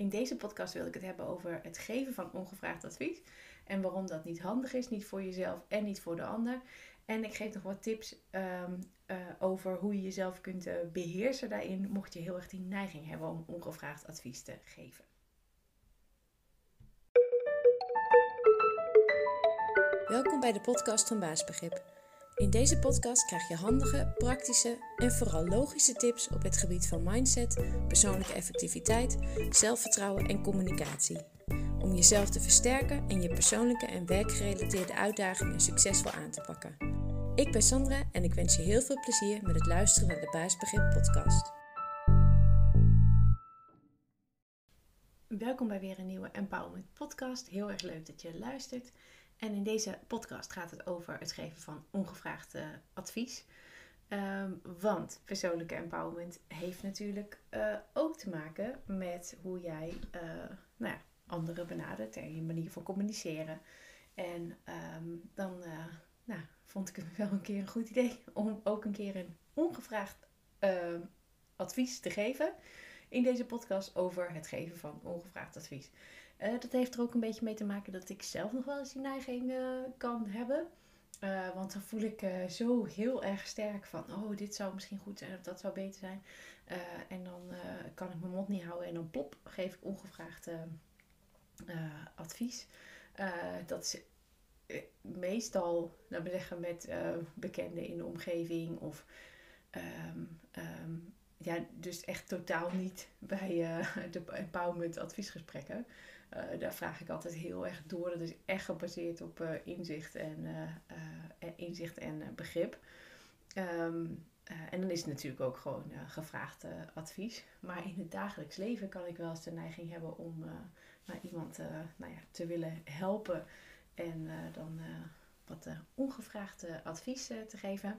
In deze podcast wil ik het hebben over het geven van ongevraagd advies en waarom dat niet handig is, niet voor jezelf en niet voor de ander. En ik geef nog wat tips ehm, eh, over hoe je jezelf kunt uh, beheersen daarin, mocht je heel erg die neiging hebben om ongevraagd advies te geven. Welkom bij de podcast van Baasbegrip. In deze podcast krijg je handige, praktische en vooral logische tips op het gebied van mindset, persoonlijke effectiviteit, zelfvertrouwen en communicatie. Om jezelf te versterken en je persoonlijke en werkgerelateerde uitdagingen succesvol aan te pakken. Ik ben Sandra en ik wens je heel veel plezier met het luisteren naar de Baasbegrip podcast. Welkom bij weer een nieuwe Empowerment podcast. Heel erg leuk dat je luistert. En in deze podcast gaat het over het geven van ongevraagd uh, advies. Ehm, want persoonlijke empowerment heeft natuurlijk uh, ook te maken met hoe jij uh, nou ja, anderen benadert en je manier van communiceren. En um, dan nou, vond ik het wel een keer een goed idee om ook een keer een ongevraagd ehm, advies te geven in deze podcast over het geven van ongevraagd advies. Uh, dat heeft er ook een beetje mee te maken dat ik zelf nog wel eens die neiging uh, kan hebben. Uh, want dan voel ik zo heel erg sterk van, oh, dit zou misschien goed zijn of dat zou beter zijn. en dan kan ik mijn mond niet houden en dan plop, geef ik ongevraagd advies. dat is meestal, laten we zeggen, met bekenden in de omgeving of um, um, ja, dus echt totaal niet bij de empowerment adviesgesprekken. Uh, daar vraag ik altijd heel erg door. Dat is echt gebaseerd op uh, inzicht en, inzicht en begrip. Um, en dan is het natuurlijk ook gewoon gevraagd advies. Maar in het dagelijks leven kan ik wel eens de neiging hebben om nou, iemand nou ja, te willen helpen. En dan wat ongevraagd advies te geven.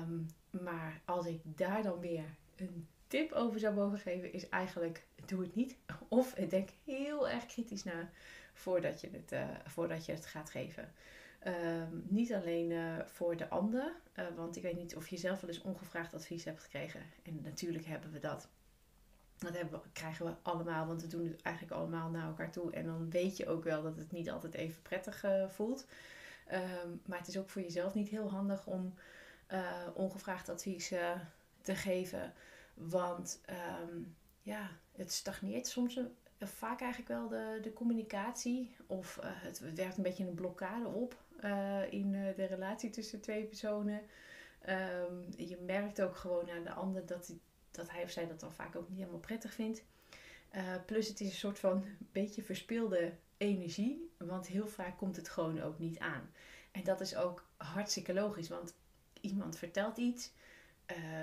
Um, maar als ik daar dan weer een tip over zou mogen geven, is eigenlijk doe het niet. Of denk heel erg kritisch na voordat je het, uh, voordat je het gaat geven. Um, niet alleen uh, voor de ander, uh, want ik weet niet of je zelf wel eens ongevraagd advies hebt gekregen. En natuurlijk hebben we dat. Dat hebben krijgen we allemaal, want we doen het eigenlijk allemaal naar elkaar toe. En dan weet je ook wel dat het niet altijd even prettig voelt. Um, maar het is ook voor jezelf niet heel handig om ongevraagd advies te geven. Want um, ja, het stagneert soms een, vaak eigenlijk wel de, de communicatie. Of uh, het werkt een beetje een blokkade op in de relatie tussen twee personen. Um, je merkt ook gewoon aan de ander dat, hij, dat hij of zij dat dan vaak ook niet helemaal prettig vindt. plus het is een soort van beetje verspilde energie. Want heel vaak komt het gewoon ook niet aan. En dat is ook hartstikke logisch. Want iemand vertelt iets,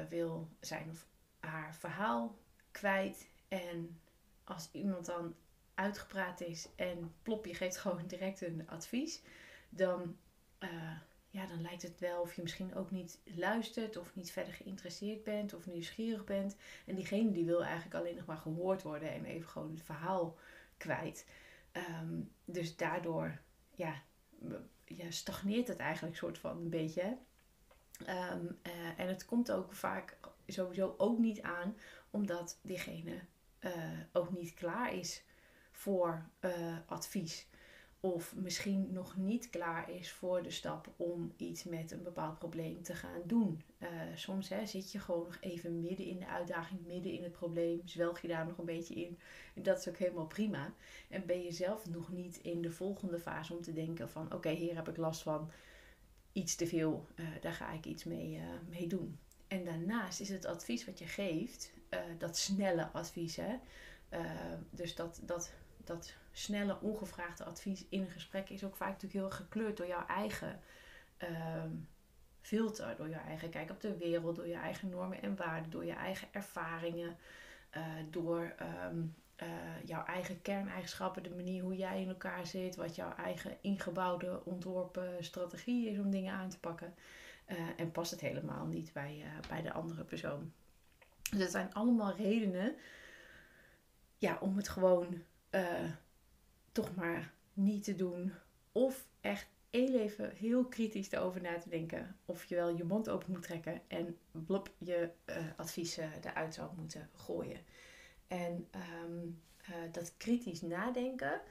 wil zijn of haar verhaal kwijt. En als iemand dan uitgepraat is en plop, je geeft gewoon direct een advies, dan, uh, ja, dan lijkt het wel of je misschien ook niet luistert of niet verder geïnteresseerd bent of nieuwsgierig bent. En diegene die wil eigenlijk alleen nog maar gehoord worden en even gewoon het verhaal kwijt. Um, dus daardoor, ja, ja, stagneert het eigenlijk soort van een beetje. Um, uh, en het komt ook vaak sowieso ook niet aan, omdat diegene uh, ook niet klaar is voor uh, advies. Of misschien nog niet klaar is voor de stap om iets met een bepaald probleem te gaan doen. soms hè, zit je gewoon nog even midden in de uitdaging, midden in het probleem. Zwelg je daar nog een beetje in. En dat is ook helemaal prima. En ben je zelf nog niet in de volgende fase om te denken van oké, hier heb ik last van iets te veel, daar ga ik iets mee, mee doen. En daarnaast is het advies wat je geeft, uh, dat snelle advies. Hè? dus dat, dat, dat snelle, ongevraagde advies in een gesprek is ook vaak natuurlijk heel gekleurd door jouw eigen ehm, filter. Door jouw eigen kijk op de wereld, door je eigen normen en waarden, door je eigen ervaringen. door um, uh, jouw eigen kerneigenschappen, de manier hoe jij in elkaar zit, wat jouw eigen ingebouwde, ontworpen strategie is om dingen aan te pakken. Uh, en past het helemaal niet bij, uh, bij de andere persoon. Dus dat zijn allemaal redenen ja, om het gewoon toch maar niet te doen. Of echt heel even heel kritisch erover na te denken. Of je wel je mond open moet trekken en blop je adviezen eruit zou moeten gooien. En um, dat kritisch nadenken,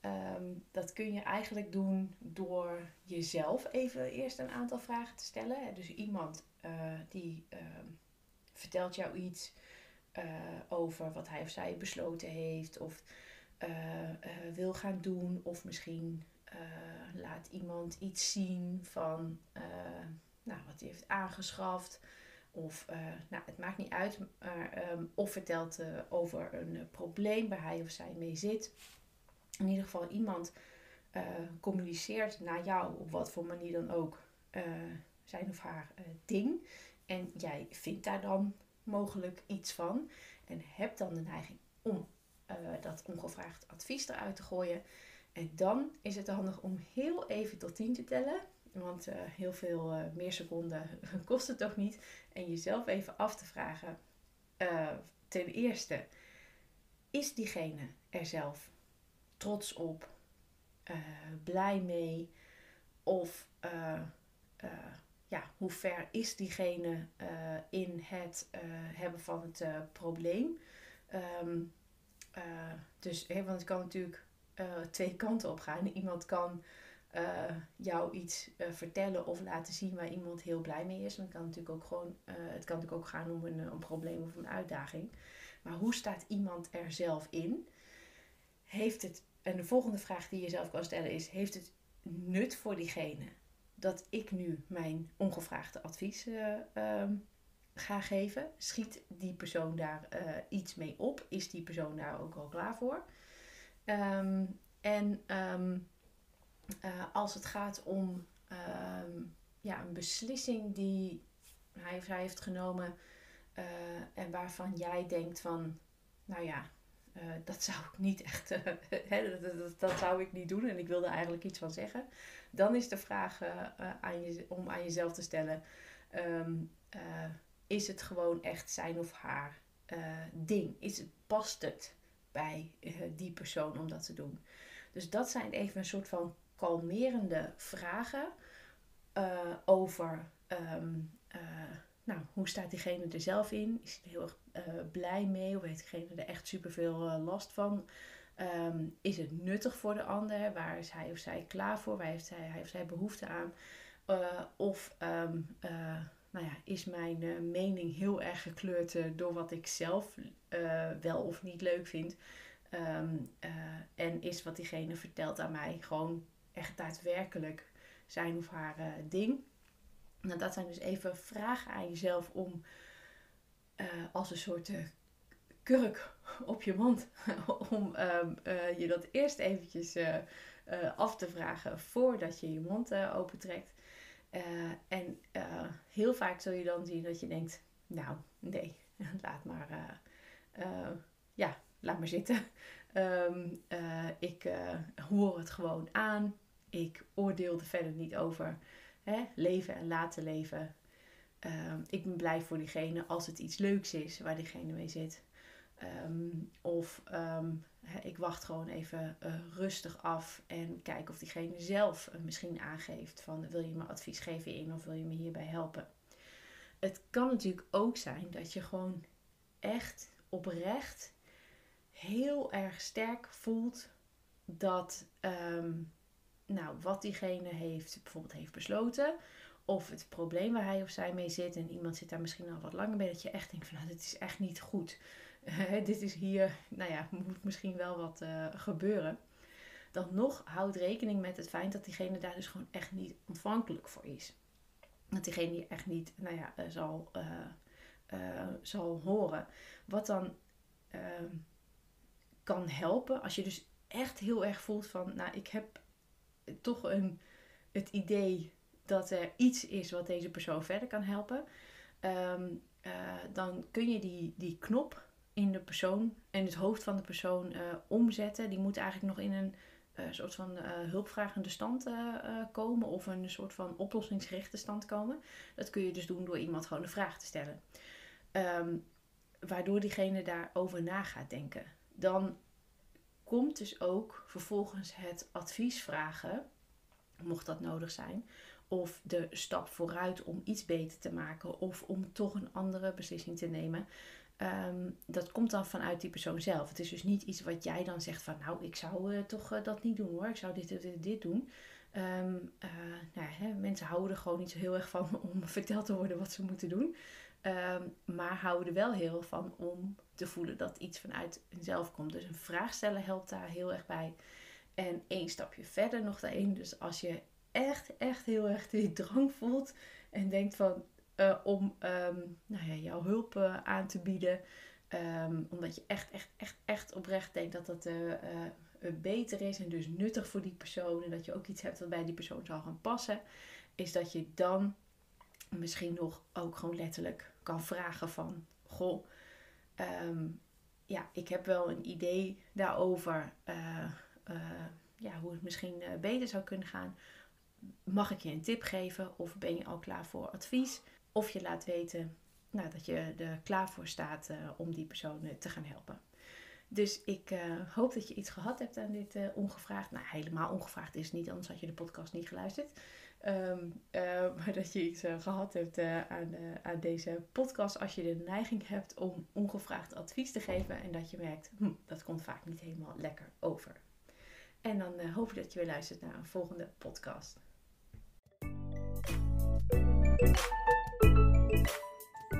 ehm, dat kun je eigenlijk doen door jezelf even eerst een aantal vragen te stellen. Dus iemand die ehm, vertelt jou iets over wat hij of zij besloten heeft of wil gaan doen, of misschien laat iemand iets zien van nou, wat hij heeft aangeschaft. Of, nou, het maakt niet uit, um, of vertelt over een probleem waar hij of zij mee zit. In ieder geval iemand communiceert naar jou op wat voor manier dan ook zijn of haar ding. En jij vindt daar dan mogelijk iets van. En hebt dan de neiging om dat ongevraagd advies eruit te gooien. En dan is het handig om heel even tot 10 te tellen. Want heel veel meer seconden kost het toch niet. En jezelf even af te vragen. Ten eerste, is diegene er zelf trots op, blij mee? Of ja, hoe ver is diegene in het hebben van het probleem? Um, dus, hè, want het kan natuurlijk twee kanten op gaan. Iemand kan jou iets vertellen of laten zien waar iemand heel blij mee is. Want het kan natuurlijk ook gewoon, het kan natuurlijk ook gaan om een, een probleem of een uitdaging. Maar hoe staat iemand er zelf in? Heeft het, en de volgende vraag die je zelf kan stellen is: heeft het nut voor diegene dat ik nu mijn ongevraagde advies um, ga geven? Schiet die persoon daar iets mee op? Is die persoon daar ook al klaar voor? Um, en um, uh, als het gaat om ja, een beslissing die hij of zij heeft genomen en waarvan jij denkt van, nou ja, uh, dat zou ik niet echt, hè, dat, dat, zou ik niet doen en ik wilde eigenlijk iets van zeggen. Dan is de vraag aan je, om aan jezelf te stellen, um, is het gewoon echt zijn of haar ding? Is het, past het bij die persoon om dat te doen? Dus dat zijn even een soort van kalmerende vragen over um, nou, hoe staat diegene er zelf in? Is hij er heel erg uh, blij mee of heeft diegene er echt superveel last van? Um, is het nuttig voor de ander? Waar is hij of zij klaar voor? Waar heeft hij, of zij behoefte aan? of um, nou ja, is mijn mening heel erg gekleurd door wat ik zelf wel of niet leuk vind? Um, en is wat diegene vertelt aan mij gewoon echt daadwerkelijk zijn of haar ding. Nou, dat zijn dus even vragen aan jezelf om uh, als een soort uh, kurk op je mond, om um, je dat eerst eventjes af te vragen voordat je je mond opentrekt. en heel vaak zul je dan zien dat je denkt, nou nee, laat maar, ja, laat maar zitten. Um, ik hoor het gewoon aan. Ik oordeel er verder niet over. Hè? Leven en laten leven. Um, ik ben blij voor diegene als het iets leuks is waar diegene mee zit. Um, of um, ik wacht gewoon even uh, rustig af en kijk of diegene zelf misschien aangeeft van wil je me advies geven in of wil je me hierbij helpen. Het kan natuurlijk ook zijn dat je gewoon echt oprecht heel erg sterk voelt dat nou, wat diegene heeft, bijvoorbeeld heeft besloten. Of het probleem waar hij of zij mee zit. En iemand zit daar misschien al wat langer bij. Dat je echt denkt van nou, dit is echt niet goed. dit is hier, nou ja, moet misschien wel wat uh, gebeuren. Dan nog houd rekening met het feit dat diegene daar dus gewoon echt niet ontvankelijk voor is. Dat diegene die echt niet, nou ja, uh, zal, uh, zal horen. Wat dan ehm, kan helpen als je dus echt heel erg voelt van, nou, ik heb toch een, het idee dat er iets is wat deze persoon verder kan helpen. Um, uh, dan kun je die, die knop in de persoon en het hoofd van de persoon uh, omzetten. Die moet eigenlijk nog in een uh, soort van hulpvragende stand komen of een soort van oplossingsgerichte stand komen. Dat kun je dus doen door iemand gewoon een vraag te stellen. Um, waardoor diegene daarover na gaat denken. Dan komt dus ook vervolgens het advies vragen, mocht dat nodig zijn, of de stap vooruit om iets beter te maken of om toch een andere beslissing te nemen. ehm, dat komt dan vanuit die persoon zelf. Het is dus niet iets wat jij dan zegt van, nou, ik zou uh, toch uh, dat niet doen hoor. Ik zou dit, dit, dit doen. Um, nou, hè, mensen houden er gewoon niet zo heel erg van om verteld te worden wat ze moeten doen. Um, maar houden er wel heel van om te voelen dat iets vanuit hunzelf komt. Dus een vraag stellen helpt daar heel erg bij. En één stapje verder nog daarin. Dus als je echt, echt heel erg die drang voelt en denkt van uh, om um, nou ja, jouw hulp uh, aan te bieden. Um, omdat je echt, echt, echt, echt oprecht denkt dat dat uh, beter is en dus nuttig voor die persoon. En dat je ook iets hebt wat bij die persoon zal gaan passen. Is dat je dan misschien nog ook gewoon letterlijk kan vragen van... Goh, um, ja, ik heb wel een idee daarover ja, hoe het misschien beter zou kunnen gaan. Mag ik je een tip geven of ben je al klaar voor advies? Of je laat weten nou, dat je er klaar voor staat om die persoon te gaan helpen. Dus ik hoop dat je iets gehad hebt aan dit ongevraagd. Nou, helemaal ongevraagd is het niet, anders had je de podcast niet geluisterd. Um, maar dat je iets gehad hebt aan, aan, deze podcast als je de neiging hebt om ongevraagd advies te geven. En dat je merkt, hm, dat komt vaak niet helemaal lekker over. En dan hoop ik dat je weer luistert naar een volgende podcast.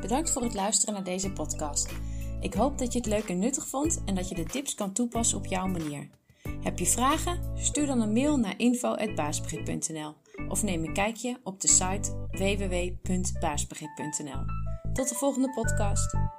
Bedankt voor het luisteren naar deze podcast. Ik hoop dat je het leuk en nuttig vond en dat je de tips kan toepassen op jouw manier. Heb je vragen? Stuur dan een mail naar info.baasbegrip.nl of neem een kijkje op de site www.baasbegrip.nl. Tot de volgende podcast.